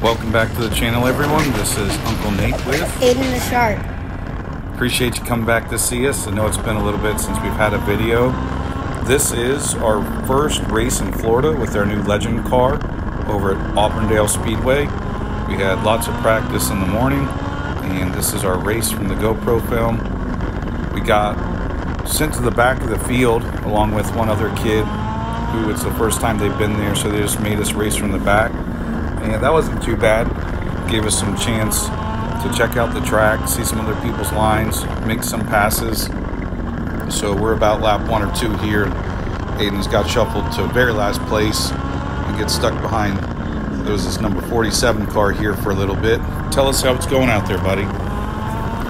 Welcome back to the channel, everyone. This is Uncle Nate with. Ayden the Shark. Appreciate you coming back to see us. I know it's been a little bit since we've had a video. This is our first race in Florida with our new Legend car over at Auburndale Speedway. We had lots of practice in the morning, and this is our race from the GoPro film. We got sent to the back of the field along with one other kid who it's the first time they've been there, so they just made us race from the back and that wasn't too bad. Gave us some chance to check out the track, see some other people's lines, make some passes. So we're about lap one or two here. Ayden's got shuffled to very last place and gets stuck behind. There was this number 47 car here for a little bit. Tell us how it's going out there, buddy.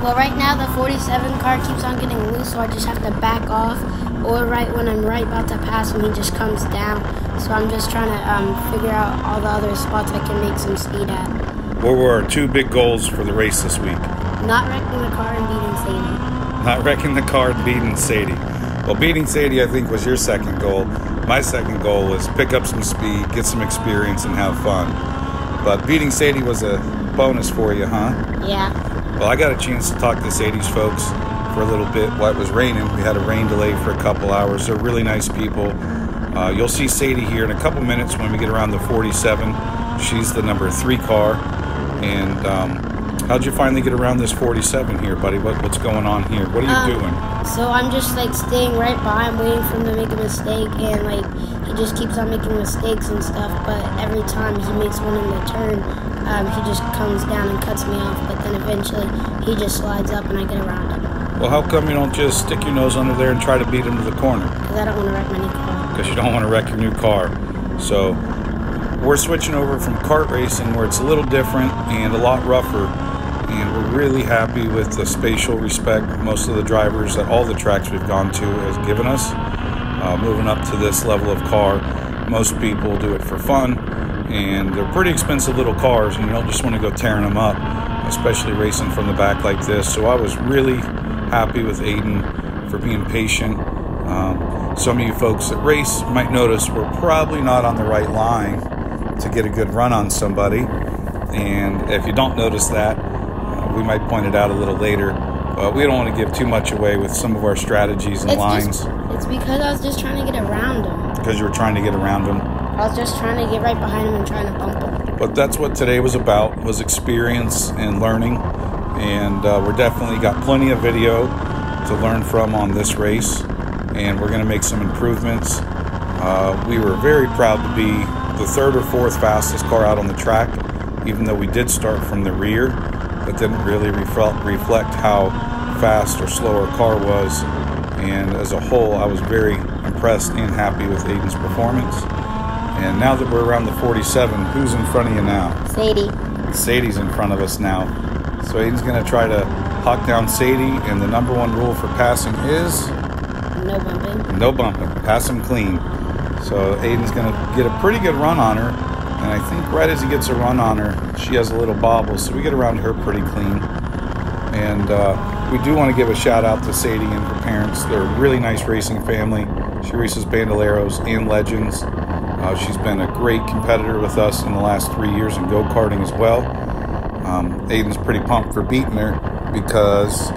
Well, right now the 47 car keeps on getting loose, so I just have to back off. Or right when I'm right about to pass him, he just comes down. So I'm just trying to um, figure out all the other spots I can make some speed at. What were our two big goals for the race this week? Not wrecking the car and beating Sadie. Not wrecking the car and beating Sadie. Well, beating Sadie, I think, was your second goal. My second goal was pick up some speed, get some experience, and have fun. But beating Sadie was a bonus for you, huh? Yeah. Well, I got a chance to talk to Sadie's folks for a little bit while it was raining. We had a rain delay for a couple hours. They're really nice people. Uh, you'll see Sadie here in a couple minutes when we get around the 47. She's the number three car. And um, how'd you finally get around this 47 here, buddy? What, what's going on here? What are you Um, doing? So I'm just like staying right by him, waiting for him to make a mistake, and like he just keeps on making mistakes and stuff. But every time he makes one in the turn, um, he just comes down and cuts me off. But then eventually he just slides up and I get around him Well, how come you don't just stick your nose under there and try to beat him to the corner? because I don't want to wreck my new car. because you don't want to wreck your new car. So we're switching over from kart racing where it's a little different and a lot rougher. And we're really happy with the spatial respect most of the drivers at all the tracks we've gone to has given us. Uh, moving up to this level of car, most people do it for fun, and they're pretty expensive little cars, and you don't just want to go tearing them up, especially racing from the back like this. So I was really happy with Ayden for being patient. Um, some of you folks that race might notice we're probably not on the right line to get a good run on somebody. And if you don't notice that, we might point it out a little later. But we don't want to give too much away with some of our strategies and It's lines just it's because I was just trying to get around him. because you were trying to get around them. I was just trying to get right behind him and trying to bump him. But that's what today was about was experience and learning. And uh, we're definitely got plenty of video to learn from on this race. And we're going to make some improvements. Uh, we were very proud to be the third or fourth fastest car out on the track, even though we did start from the rear, but didn't really reflect, reflect how fast or slow our car was. And as a whole, I was very impressed and happy with Ayden's performance. And now that we're around the 47, who's in front of you now? Sadie. Sadie's in front of us now. So Ayden's going to try to hawk down Sadie, and the number one rule for passing is No bumping. no bumping. Pass him clean. So Ayden's going to get a pretty good run on her, and I think right as he gets a run on her, she has a little bobble, so we get around her pretty clean. And uh, we do want to give a shout out to Sadie and her parents. They're a really nice racing family. She races Bandoleros and Legends. Uh, she's been a great competitor with us in the last three years in go karting as well. Um, Ayden's pretty pumped for beating her because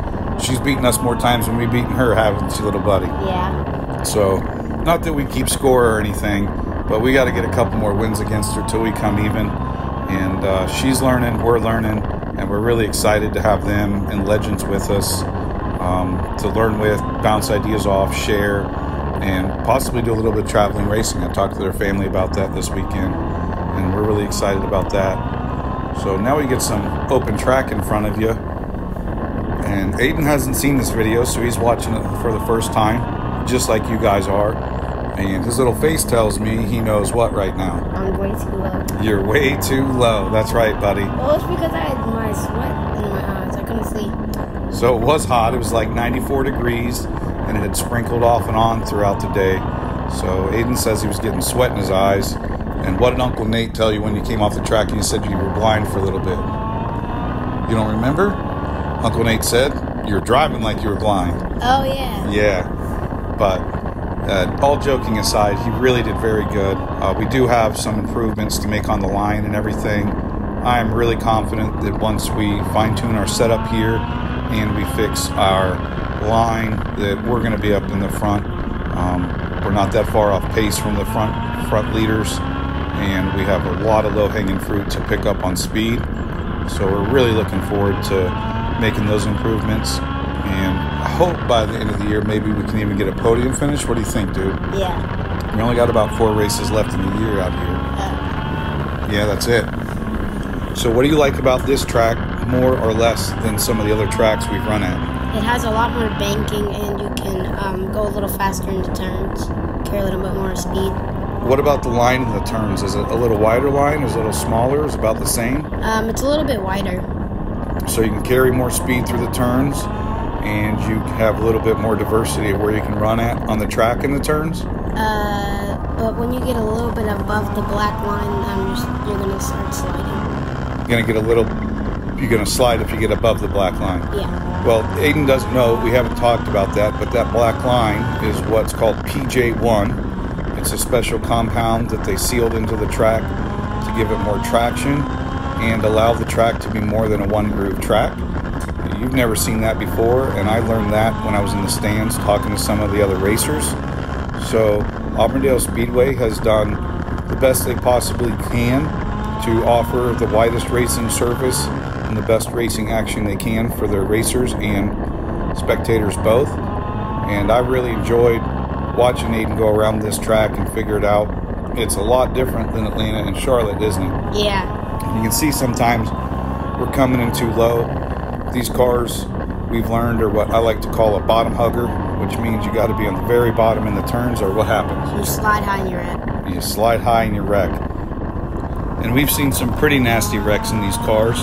she's beaten us more times than we've beaten her, haven't she, little buddy? Yeah. So, not that we keep score or anything, but we got to get a couple more wins against her till we come even. And uh, she's learning, we're learning, and we're really excited to have them and Legends with us um, to learn with, bounce ideas off, share, and possibly do a little bit of traveling racing. I talked to their family about that this weekend, and we're really excited about that. So now we get some open track in front of you. And Ayden hasn't seen this video, so he's watching it for the first time, just like you guys are. And his little face tells me he knows what right now. I'm way too low. You're way too low. That's right, buddy. Well, it's because I had my sweat in my eyes. I couldn't see. So it was hot. It was like 94 degrees, and it had sprinkled off and on throughout the day. So Ayden says he was getting sweat in his eyes. And what did Uncle Nate tell you when you came off the track and you said you were blind for a little bit? You don't remember? Uncle Nate said you were driving like you were blind. Oh yeah. Yeah, but uh, all joking aside, he really did very good. Uh, we do have some improvements to make on the line and everything. I'm really confident that once we fine tune our setup here and we fix our line, that we're going to be up in the front. Um, we're not that far off pace from the front front leaders, and we have a lot of low hanging fruit to pick up on speed. So we're really looking forward to making those improvements. And I hope by the end of the year, maybe we can even get a podium finish. What do you think, dude? Yeah. We only got about four races left in the year out here. Uh, Yeah, that's it. So, what do you like about this track more or less than some of the other tracks we've run at? it has a lot more banking, and you can um, go a little faster into turns, carry a little bit more speed. What about the line in the turns? Is it a little wider line? Is it a little smaller? Is it about the same? Um, it's a little bit wider. So you can carry more speed through the turns, and you have a little bit more diversity of where you can run at on the track in the turns. Uh, but when you get a little bit above the black line, um, you're, you're gonna start sliding. You're gonna get a little. You're gonna slide if you get above the black line. Yeah. Well, Ayden doesn't know. We haven't talked about that, but that black line is what's called PJ1. It's a special compound that they sealed into the track to give it more traction and allow the track to be more than a one groove track. You've never seen that before, and I learned that when I was in the stands talking to some of the other racers. So, Auburndale Speedway has done the best they possibly can to offer the widest racing surface and the best racing action they can for their racers and spectators both. And I really enjoyed watching Ayden go around this track and figure it out. It's a lot different than Atlanta and Charlotte, isn't it? Yeah. You can see sometimes we're coming in too low. These cars we've learned are what I like to call a bottom hugger, which means you got to be on the very bottom in the turns, or what happens? You slide high in your head. You slide high in your wreck. And we've seen some pretty nasty wrecks in these cars,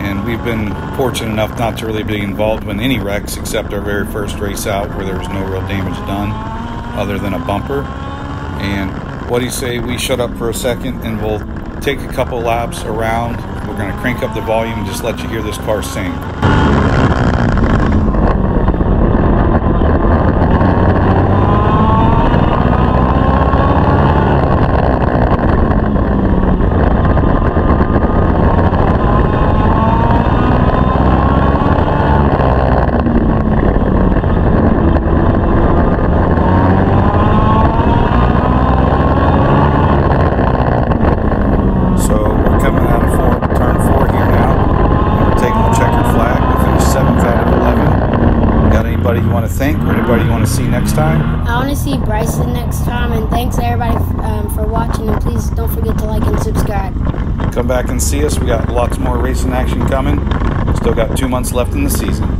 and we've been fortunate enough not to really be involved in any wrecks except our very first race out where there was no real damage done other than a bumper. And what do you say we shut up for a second and we'll take a couple laps around? We're going to crank up the volume and just let you hear this car sing. So we're coming out of four, turn four here now. And we're taking the checkered flag. We finished seventh out of eleven. Got anybody you want to thank or anybody you want to see next time? I want to see Bryson next time, and thanks everybody um, for watching. And please don't forget to like and subscribe. Come back and see us. We got lots more racing action coming. Still got two months left in the season.